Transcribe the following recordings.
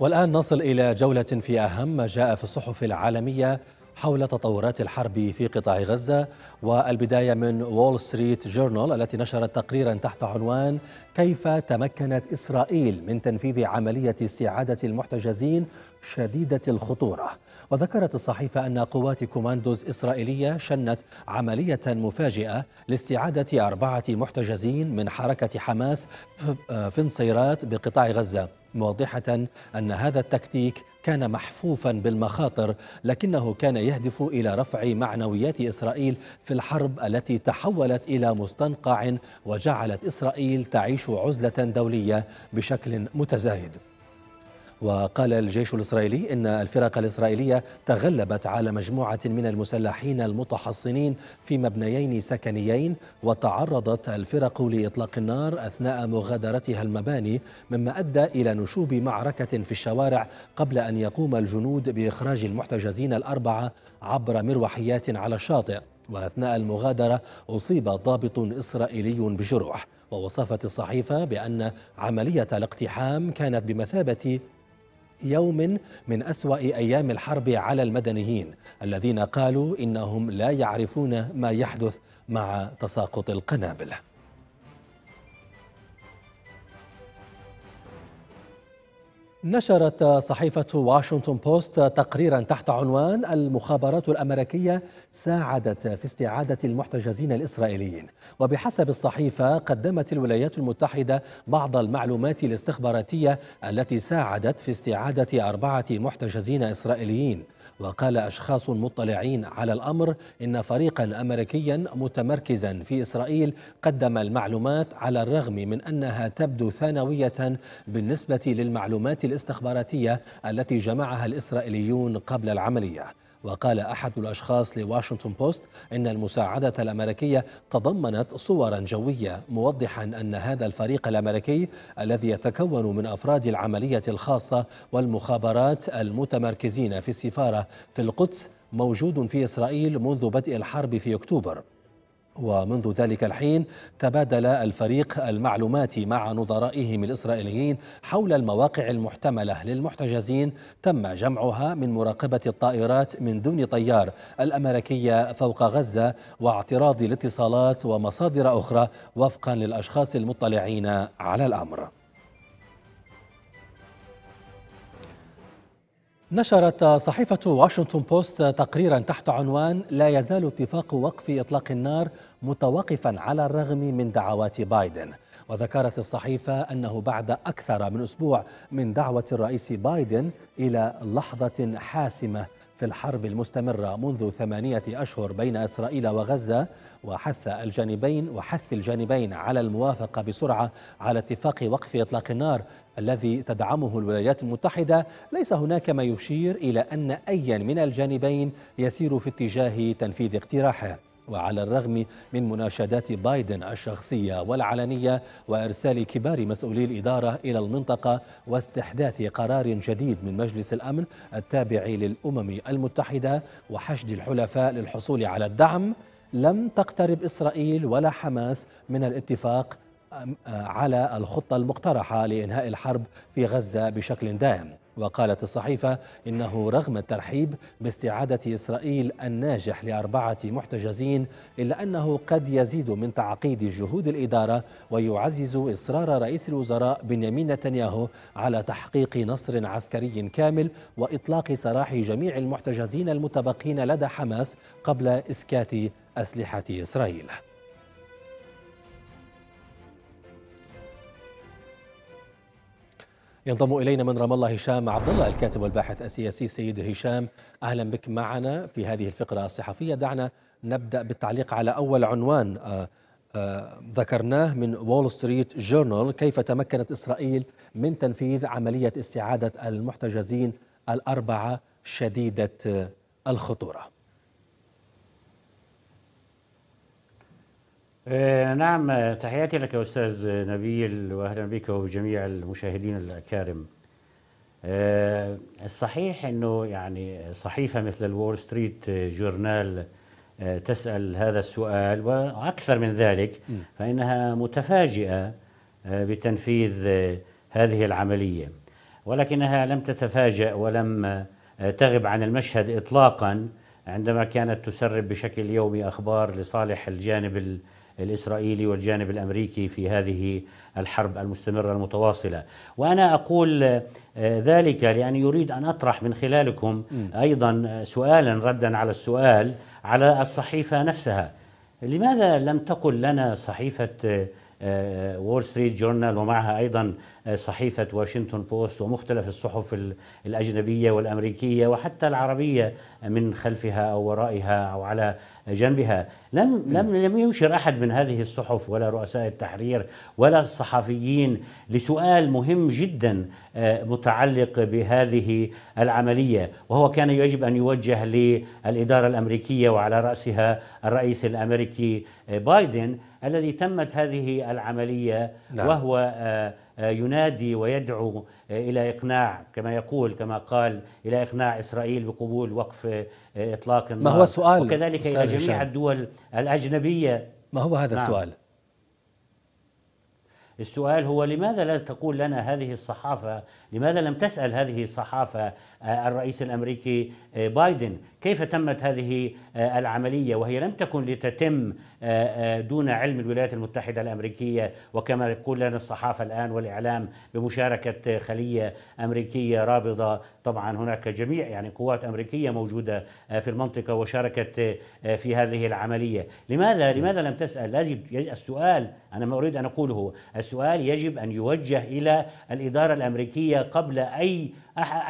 والآن نصل إلى جولة في أهم ما جاء في الصحف العالمية حول تطورات الحرب في قطاع غزة والبداية من وول ستريت جورنال التي نشرت تقريرا تحت عنوان كيف تمكنت إسرائيل من تنفيذ عملية استعادة المحتجزين شديدة الخطورة. وذكرت الصحيفة أن قوات كوماندوز إسرائيلية شنت عملية مفاجئة لاستعادة أربعة محتجزين من حركة حماس في انصيرات بقطاع غزة موضحة أن هذا التكتيك كان محفوفا بالمخاطر لكنه كان يهدف إلى رفع معنويات إسرائيل في الحرب التي تحولت إلى مستنقع وجعلت إسرائيل تعيش عزلة دولية بشكل متزايد. وقال الجيش الإسرائيلي إن الفرق الإسرائيلية تغلبت على مجموعة من المسلحين المتحصنين في مبنيين سكنيين وتعرضت الفرق لإطلاق النار أثناء مغادرتها المباني مما أدى إلى نشوب معركة في الشوارع قبل أن يقوم الجنود بإخراج المحتجزين الأربعة عبر مروحيات على الشاطئ. وأثناء المغادرة أصيب ضابط إسرائيلي بجروح. ووصفت الصحيفة بأن عملية الاقتحام كانت بمثابة يوم من أسوأ أيام الحرب على المدنيين الذين قالوا إنهم لا يعرفون ما يحدث مع تساقط القنابل. نشرت صحيفة واشنطن بوست تقريرا تحت عنوان المخابرات الأمريكية ساعدت في استعادة المحتجزين الإسرائيليين. وبحسب الصحيفة قدمت الولايات المتحدة بعض المعلومات الاستخباراتية التي ساعدت في استعادة أربعة محتجزين إسرائيليين. وقال أشخاص مطلعين على الأمر إن فريقا أمريكيا متمركزا في إسرائيل قدم المعلومات على الرغم من أنها تبدو ثانوية بالنسبة للمعلومات الاستخباراتية التي جمعها الإسرائيليون قبل العملية. وقال أحد الأشخاص لواشنطن بوست إن المساعدة الأمريكية تضمنت صورا جوية موضحا أن هذا الفريق الأمريكي الذي يتكون من أفراد العملية الخاصة والمخابرات المتمركزين في السفارة في القدس موجود في إسرائيل منذ بدء الحرب في أكتوبر. ومنذ ذلك الحين تبادل الفريق المعلومات مع نظرائهم الإسرائيليين حول المواقع المحتملة للمحتجزين. تم جمعها من مراقبة الطائرات من دون طيار الأمريكية فوق غزة واعتراض الاتصالات ومصادر أخرى وفقا للأشخاص المطلعين على الأمر. نشرت صحيفة واشنطن بوست تقريرا تحت عنوان لا يزال اتفاق وقف إطلاق النار متوقفا على الرغم من دعوات بايدن وذكرت الصحيفة أنه بعد أكثر من أسبوع من دعوة الرئيس بايدن إلى لحظة حاسمة في الحرب المستمرة منذ ثمانية أشهر بين إسرائيل وغزة وحث الجانبين وحث الجانبين على الموافقة بسرعة على اتفاق وقف إطلاق النار الذي تدعمه الولايات المتحدة. ليس هناك ما يشير إلى أن أيا من الجانبين يسير في اتجاه تنفيذ اقتراحه. وعلى الرغم من مناشدات بايدن الشخصية والعلنية وإرسال كبار مسؤولي الإدارة إلى المنطقة واستحداث قرار جديد من مجلس الأمن التابع للأمم المتحدة وحشد الحلفاء للحصول على الدعم لم تقترب إسرائيل ولا حماس من الاتفاق على الخطة المقترحة لإنهاء الحرب في غزة بشكل دائم. وقالت الصحيفة إنه رغم الترحيب باستعادة إسرائيل الناجح لأربعة محتجزين إلا أنه قد يزيد من تعقيد جهود الإدارة ويعزز إصرار رئيس الوزراء بنيامين نتنياهو على تحقيق نصر عسكري كامل وإطلاق سراح جميع المحتجزين المتبقين لدى حماس قبل إسكات أسلحة إسرائيل. ينضم إلينا من رام الله هشام عبد الله الكاتب والباحث السياسي سيد هشام. أهلا بك معنا في هذه الفقرة الصحفية. دعنا نبدأ بالتعليق على أول عنوان آآ آآ ذكرناه من وول ستريت جورنال كيف تمكنت إسرائيل من تنفيذ عملية استعادة المحتجزين الأربعة شديدة الخطورة؟ نعم تحياتي لك أستاذ نبيل وأهلا بك وجميع المشاهدين الأكارم. الصحيح أنه يعني صحيفة مثل الوول ستريت جورنال تسأل هذا السؤال وأكثر من ذلك فإنها متفاجئة بتنفيذ هذه العملية. ولكنها لم تتفاجأ ولم تغب عن المشهد إطلاقا عندما كانت تسرب بشكل يومي أخبار لصالح الجانب الإسرائيلي والجانب الأمريكي في هذه الحرب المستمرة المتواصلة. وأنا أقول آه، ذلك لأني يريد أن أطرح من خلالكم أيضا سؤالا ردا على السؤال على الصحيفة نفسها. لماذا لم تقل لنا صحيفة وول ستريت جورنال ومعها أيضا آه، صحيفة واشنطن بوست ومختلف الصحف الأجنبية والأمريكية وحتى العربية من خلفها أو ورائها أو على جنبها لم لم لم يشر أحد من هذه الصحف ولا رؤساء التحرير ولا الصحفيين لسؤال مهم جدا آه، متعلق بهذه العملية وهو كان يجب أن يوجه للإدارة الأمريكية وعلى رأسها الرئيس الأمريكي آه، بايدن الذي تمت هذه العملية نعم. وهو آه، ينادي ويدعو إلى إقناع كما يقول كما قال إلى إقناع إسرائيل بقبول وقف إطلاق النار ما هو السؤال وكذلك إلى جميع الدول الأجنبية. ما هو هذا نعم. السؤال؟ السؤال هو لماذا لا تقول لنا هذه الصحافة لماذا لم تسأل هذه الصحافة آه، الرئيس الأمريكي آه، بايدن؟ كيف تمت هذه آه، العملية؟ وهي لم تكن لتتم دون علم الولايات المتحدة الأمريكية وكما يقول لنا الصحافة الآن والإعلام بمشاركة خلية أمريكية رابضة. طبعا هناك جميع يعني قوات أمريكية موجودة في المنطقة وشاركت في هذه العملية. لماذا؟ لماذا لم تسأل؟ يجب السؤال أنا ما أريد أن أقوله. السؤال يجب أن يوجه إلى الإدارة الأمريكية قبل أي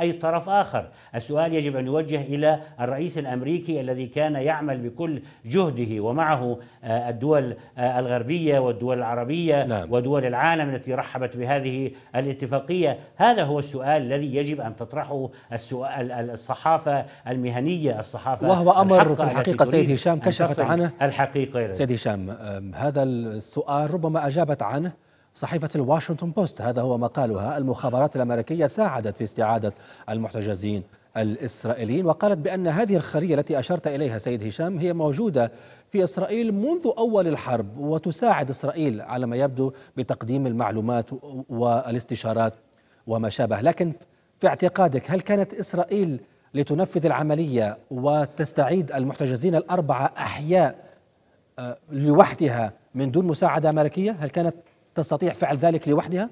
أي طرف آخر. السؤال يجب أن يوجه إلى الرئيس الأمريكي الذي كان يعمل بكل جهده ومعه آه، الدول آه، الغربية والدول العربية نعم. ودول العالم التي رحبت بهذه الاتفاقية. هذا هو السؤال الذي يجب أن تطرحه السؤال الصحافة المهنية الصحافة وهو أمر في الحقيقة سيد هشام كشفت عنه. الحقيقة سيد هشام هذا السؤال ربما أجابت عنه. صحيفة الواشنطن بوست. هذا هو مقالها. المخابرات الأمريكية ساعدت في استعادة المحتجزين الإسرائيليين وقالت بأن هذه الخرية التي أشرت إليها سيد هشام هي موجودة في إسرائيل منذ أول الحرب وتساعد إسرائيل على ما يبدو بتقديم المعلومات والاستشارات وما شابه. لكن في اعتقادك هل كانت إسرائيل لتنفذ العملية وتستعيد المحتجزين الأربعة أحياء آه، لوحدها من دون مساعدة أمريكية؟ هل كانت تستطيع فعل ذلك لوحدها؟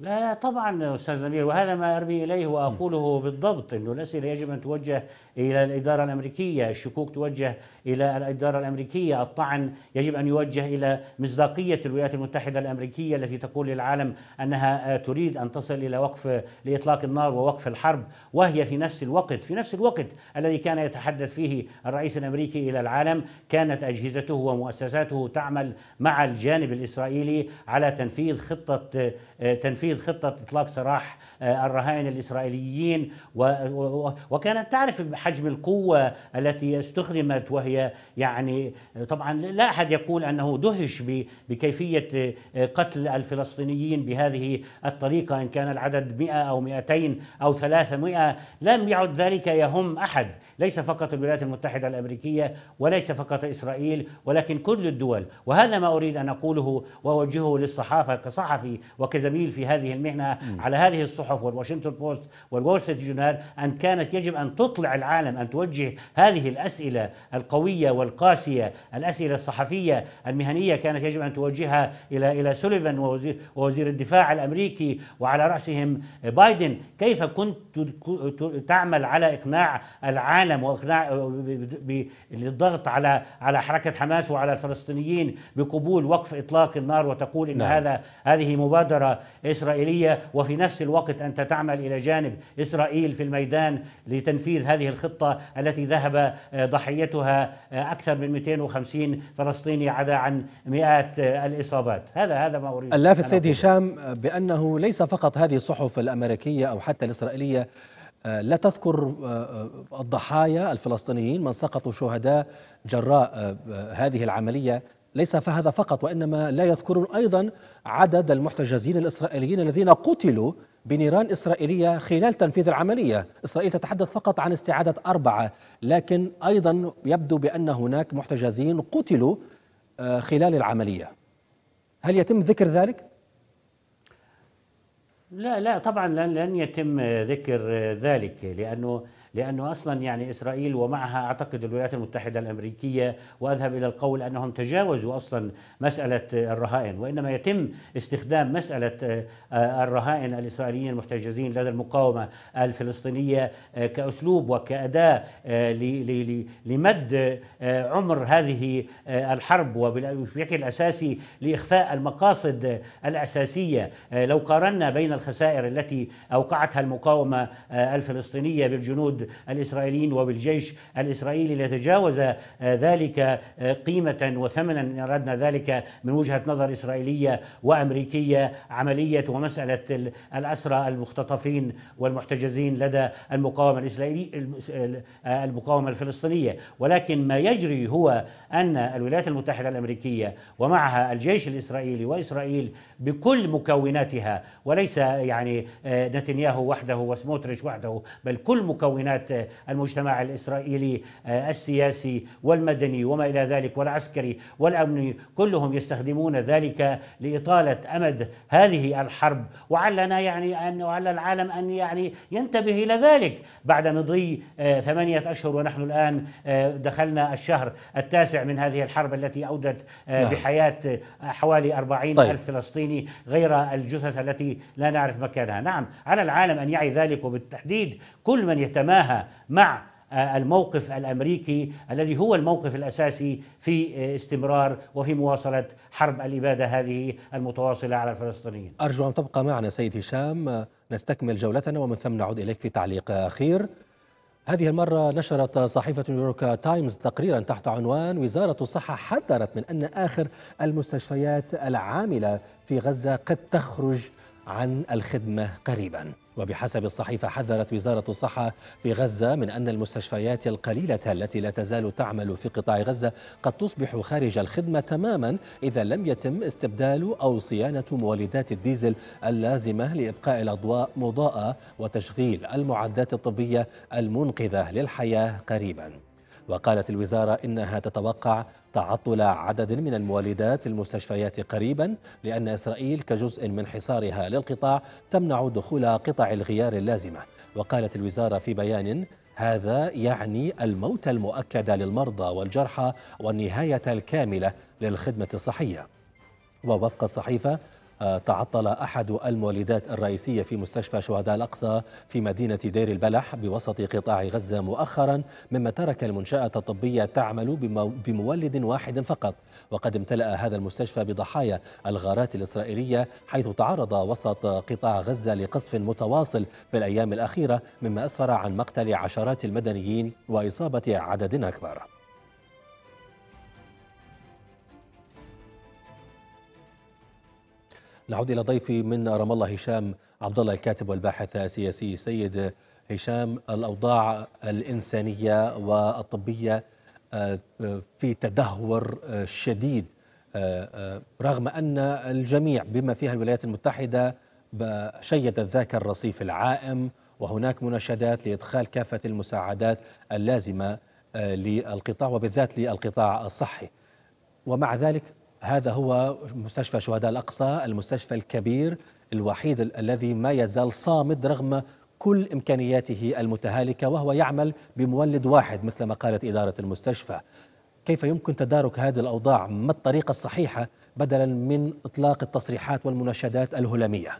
لا لا طبعا أستاذ نبيل وهذا ما أرمي إليه وأقوله بالضبط إنه الاسئله يجب أن توجه إلى الإدارة الأمريكية، الشكوك توجه إلى الإدارة الأمريكية، الطعن يجب أن يوجه إلى مصداقية الولايات المتحدة الأمريكية التي تقول للعالم أنها تريد أن تصل إلى وقف لإطلاق النار ووقف الحرب، وهي في نفس الوقت في نفس الوقت الذي كان يتحدث فيه الرئيس الأمريكي إلى العالم كانت أجهزته ومؤسساته تعمل مع الجانب الإسرائيلي على تنفيذ خطة تنفيذ تنفيذ خطة إطلاق سراح آه، الرهائن الإسرائيليين وكانت تعرف حجم القوة التي استخدمت وهي يعني طبعا لا أحد يقول أنه دهش بكيفية آه، قتل الفلسطينيين بهذه الطريقة إن كان العدد 100 أو 200 أو 300 لم يعد ذلك يهم أحد. ليس فقط الولايات المتحدة الأمريكية وليس فقط إسرائيل ولكن كل الدول. وهذا ما أريد أن أقوله وأوجهه للصحافة كصحفي وكزميل في هذا هذه المهنة على هذه الصحف والواشنطن بوست والول ستريت جورنال أن كانت يجب أن تطلع العالم أن توجه هذه الأسئلة القوية والقاسية الأسئلة الصحفية المهنية كانت يجب أن توجهها إلى إلى سوليفان ووزير, ووزير الدفاع الأمريكي وعلى رأسهم بايدن. كيف كنت تعمل على إقناع العالم وإقناع للضغط على على حركة حماس وعلى الفلسطينيين بقبول وقف إطلاق النار وتقول إن نعم. هذا هذه مبادرة إسرائيلية وفي نفس الوقت أنت تعمل إلى جانب إسرائيل في الميدان لتنفيذ هذه الخطة التي ذهب آه، ضحيتها آه، أكثر من 250 فلسطيني عدا عن مئات آه، الإصابات. هذا هذا ما أريد اللافت سيد هشام بأنه ليس فقط هذه الصحف الأمريكية أو حتى الإسرائيلية لا تذكر الضحايا الفلسطينيين من سقطوا شهداء جراء هذه العملية ليس فهذا فقط وإنما لا يذكرون أيضا عدد المحتجزين الإسرائيليين الذين قتلوا بنيران إسرائيلية خلال تنفيذ العملية إسرائيل تتحدث فقط عن استعادة أربعة لكن أيضا يبدو بأن هناك محتجزين قتلوا آه، خلال العملية هل يتم ذكر ذلك؟ لا لا طبعا لن لن يتم ذكر ذلك لأنه لأنه أصلا يعني إسرائيل ومعها أعتقد الولايات المتحدة الأمريكية وأذهب إلى القول أنهم تجاوزوا أصلا مسألة الرهائن وإنما يتم استخدام مسألة الرهائن الإسرائيليين المحتجزين لدى المقاومة الفلسطينية كأسلوب وكأداة لمد عمر هذه الحرب وبشكل اساسي لإخفاء المقاصد الأساسية. لو قارنا بين الخسائر التي أوقعتها المقاومة الفلسطينية بالجنود الإسرائيليين وبالجيش الإسرائيلي ليتجاوز آه، ذلك آه، قيمة وثمنا. إن أردنا ذلك من وجهة نظر إسرائيلية وأمريكية عملية ومسألة الأسرى المختطفين والمحتجزين لدى المقاومة الإسرائيلية آه، المقاومة الفلسطينية. ولكن ما يجري هو أن الولايات المتحدة الأمريكية ومعها الجيش الإسرائيلي وإسرائيل بكل مكوناتها وليس يعني نتنياهو وحده وسموتريش وحده بل كل مكونات مكونات المجتمع الإسرائيلي آه، السياسي والمدني وما إلى ذلك والعسكري والأمني كلهم يستخدمون ذلك لإطالة أمد هذه الحرب وعلنا يعني أن وعلى العالم أن يعني ينتبه إلى ذلك بعد مضي آه، ثمانية أشهر ونحن الآن آه، دخلنا الشهر التاسع من هذه الحرب التي أودت نعم. بحياة حوالي أربعين طيب. ألف فلسطيني غير الجثث التي لا نعرف مكانها نعم على العالم أن يعي ذلك وبالتحديد كل من يتماهى مع آه، الموقف الأمريكي الذي هو الموقف الأساسي في آه، استمرار وفي مواصلة حرب الإبادة هذه المتواصلة على الفلسطينيين. أرجو أن تبقى معنا سيد هشام نستكمل جولتنا ومن ثم نعود إليك في تعليق أخير. هذه المرة نشرت صحيفة نيويورك تايمز تقريرا تحت عنوان وزارة الصحة حذرت من أن آخر المستشفيات العاملة في غزة قد تخرج عن الخدمة قريبا. وبحسب الصحيفة حذرت وزارة الصحة في غزة من أن المستشفيات القليلة التي لا تزال تعمل في قطاع غزة قد تصبح خارج الخدمة تماما إذا لم يتم استبدال أو صيانة مولدات الديزل اللازمة لإبقاء الأضواء مضاءة وتشغيل المعدات الطبية المنقذة للحياة قريبا. وقالت الوزارة إنها تتوقع تعطل عدد من المولدات في المستشفيات قريبا لأن إسرائيل كجزء من حصارها للقطاع تمنع دخول قطع الغيار اللازمة. وقالت الوزارة في بيان هذا يعني الموت المؤكد للمرضى والجرحى والنهاية الكاملة للخدمة الصحية. ووفق الصحيفة تعطل أحد المولدات الرئيسية في مستشفى شهداء الأقصى في مدينة دير البلح بوسط قطاع غزة مؤخرا مما ترك المنشأة الطبية تعمل بمولد واحد فقط. وقد امتلأ هذا المستشفى بضحايا الغارات الإسرائيلية حيث تعرض وسط قطاع غزة لقصف متواصل في الأيام الأخيرة مما أسفر عن مقتل عشرات المدنيين وإصابة عدد أكبر. نعود إلى ضيفي من رام الله هشام عبد الله الكاتب والباحث السياسي سيد هشام الأوضاع الإنسانية والطبية آه، في تدهور آه، شديد آه، رغم أن الجميع بما فيها الولايات المتحدة شيدت ذاك الرصيف العائم وهناك مناشدات لإدخال كافة المساعدات اللازمة للقطاع وبالذات للقطاع الصحي. ومع ذلك هذا هو مستشفى شهداء الأقصى المستشفى الكبير الوحيد الذي ما يزال صامد رغم كل إمكانياته المتهالكة وهو يعمل بمولد واحد مثل ما قالت إدارة المستشفى. كيف يمكن تدارك هذه الأوضاع؟ ما الطريقة الصحيحة بدلا من إطلاق التصريحات والمناشدات الهلامية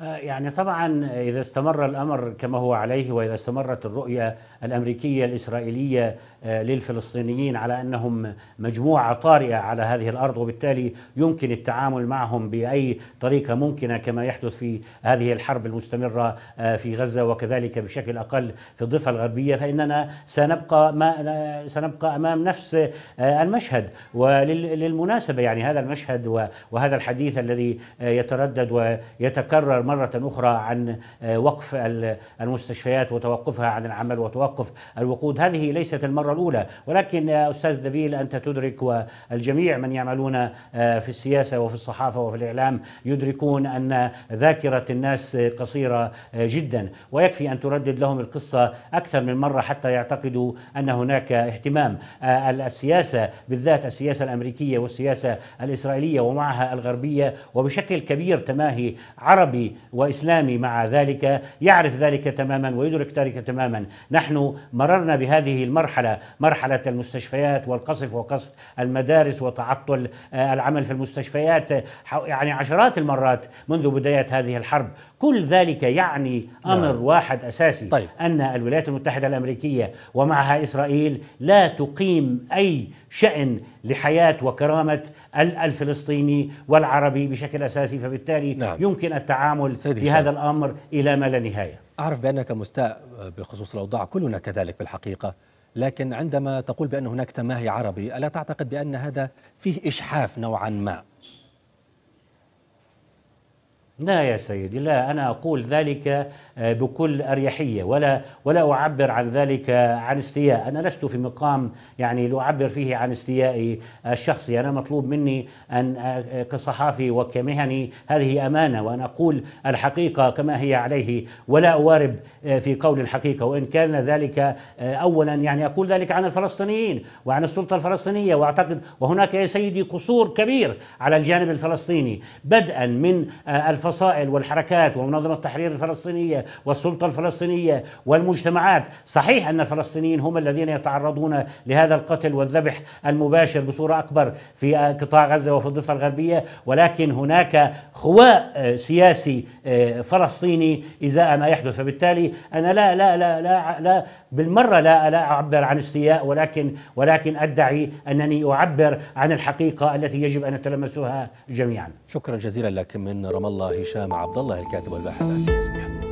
يعني طبعا إذا استمر الأمر كما هو عليه وإذا استمرت الرؤية الأمريكية الإسرائيلية آه، للفلسطينيين على أنهم مجموعة طارئة على هذه الأرض وبالتالي يمكن التعامل معهم بأي طريقة ممكنة كما يحدث في هذه الحرب المستمرة آه، في غزة وكذلك بشكل أقل في الضفة الغربية. فإننا سنبقى ما سنبقى أمام نفس المشهد. وللمناسبه يعني هذا المشهد وهذا الحديث الذي يتردد ويتكرر مرة أخرى عن وقف المستشفيات وتوقفها عن العمل وتوقف الوقود. هذه ليست المرة الأولى ولكن أستاذ دبيل أنت تدرك والجميع من يعملون في السياسة وفي الصحافة وفي الإعلام يدركون أن ذاكرة الناس قصيرة جدا. ويكفي أن تردد لهم القصة أكثر من مرة حتى يعتقدوا أن هناك اهتمام. السياسة بالذات السياسة الأمريكية والسياسة الإسرائيلية ومعها الغربية وبشكل كبير تماهي عربي وإسلامي مع ذلك يعرف ذلك تماما ويدرك ذلك تماما. نحن مررنا بهذه المرحلة مرحلة المستشفيات والقصف وقصف المدارس وتعطل العمل في المستشفيات يعني عشرات المرات منذ بداية هذه الحرب. كل ذلك يعني أمر نعم. واحد أساسي طيب. أن الولايات المتحدة الأمريكية ومعها إسرائيل لا تقيم أي شأن لحياة وكرامة الفلسطيني والعربي بشكل أساسي فبالتالي نعم. يمكن التعامل في هذا الأمر إلى ما لا نهاية أعرف بأنك مستاء بخصوص الأوضاع كلنا كذلك في الحقيقة لكن عندما تقول بأن هناك تماهي عربي ألا تعتقد بأن هذا فيه إشحاف نوعا ما لا يا سيدي لا أنا أقول ذلك آه، بكل أريحية ولا ولا أعبر عن ذلك عن استياء. أنا لست في مقام يعني لأعبر فيه عن استيائي الشخصي. أنا مطلوب مني أن آه، كصحافي وكمهني هذه أمانة وأن أقول الحقيقة كما هي عليه ولا أوارب آه، في قول الحقيقة. وإن كان ذلك أولا يعني أقول ذلك عن الفلسطينيين وعن السلطة الفلسطينية وأعتقد وهناك يا سيدي قصور كبير على الجانب الفلسطيني بدءا من الفلسطيني الفصائل والحركات ومنظمة التحرير الفلسطينية والسلطة الفلسطينية والمجتمعات. صحيح أن الفلسطينيين هم الذين يتعرضون لهذا القتل والذبح المباشر بصورة أكبر في قطاع غزة وفي الضفة الغربية ولكن هناك خواء آه، سياسي آه، فلسطيني إزاء ما يحدث. فبالتالي أنا لا لا لا لا, لا بالمرة لا لا أعبر عن استياء ولكن ولكن أدعي أنني أعبر عن الحقيقة التي يجب أن نتلمسها جميعا. شكرا جزيلا لك من رام الله هشام عبد الله الكاتب والباحث السياسي